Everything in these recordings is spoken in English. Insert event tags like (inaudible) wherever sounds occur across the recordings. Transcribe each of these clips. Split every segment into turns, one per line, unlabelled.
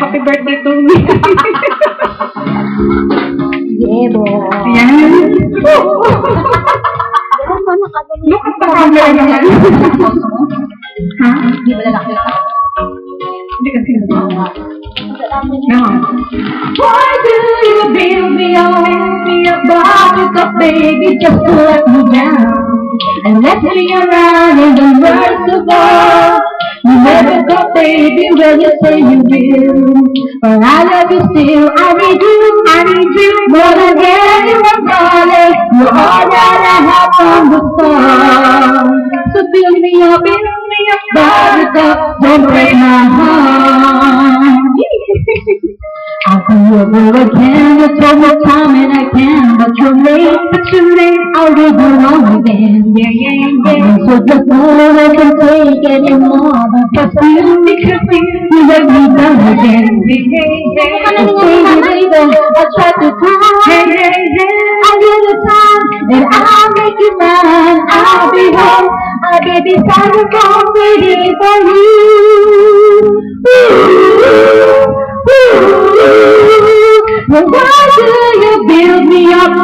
Happy birthday to me.
Yeah.
Yan. Look at the camera?
Hindi nakita.
Hindi kasi. No.
Why do you build me always be a buttercup baby just to let me down and let me around in the worst of all? When you say you will, but I love you still. I need you, I need you more than anyone, darling. You're all that I have from the start. So build me up, build me up, buttercup, don't break my heart. I'll do whatever I can, it's over time and I can, but you're late, but you're late, I'll leave you alone again.
Yeah, yeah, yeah, yeah.
So just know I can take anymore, but trust me, because you let me down again.
Hey, hey.
So baby, baby, I try to
Hey,
time,
hey, hey.
I'll give you time, and I'll make you mine. I'll be home, I'll be beside phone waiting for you. Ooh, (laughs) why do you build me up?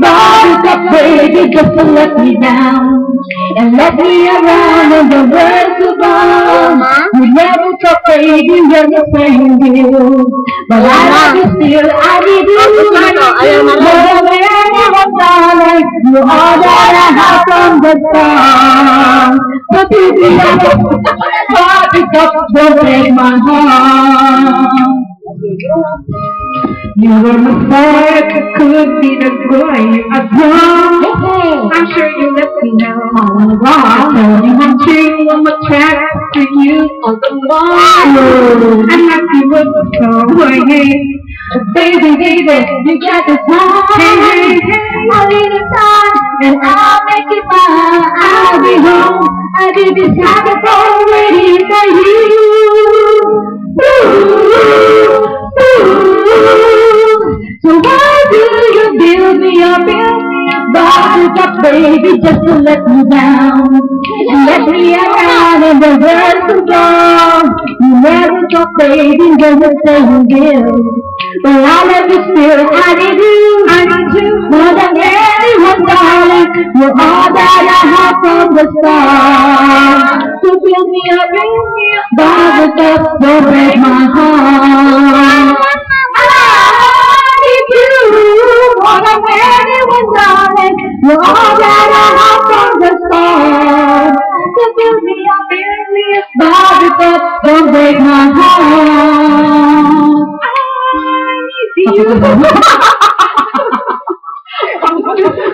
Buttercup baby, just to let me down and let me around in the worst of all. You never baby, you're the same deal. But I love you still, I need you. More than anyone, darling, you are that I have from the start. So baby, buttercup, don't break my heart.
You were my spark, I could be the boy you adore. I'm sure you let me know.
Wow.
You want to, I'm attracted to you all the more. I'm happy with the story.
Baby, baby, you got the time.
Hey, hey, hey.
I'll leave the and I'll make it mine. I'll be home. I'll be beside the phone waiting for you. Build me up, baby, just to let me down and let me around in the world so long? You never thought, baby, you're the same deal. But I love you still, I need you, I need you more than anyone, darling. You're all that I have from the start. So build me up, build me up, buttercup, don't break my You're all that I have from the start. So build me up, build me up, Bobby Pop, don't break my heart.
I need you.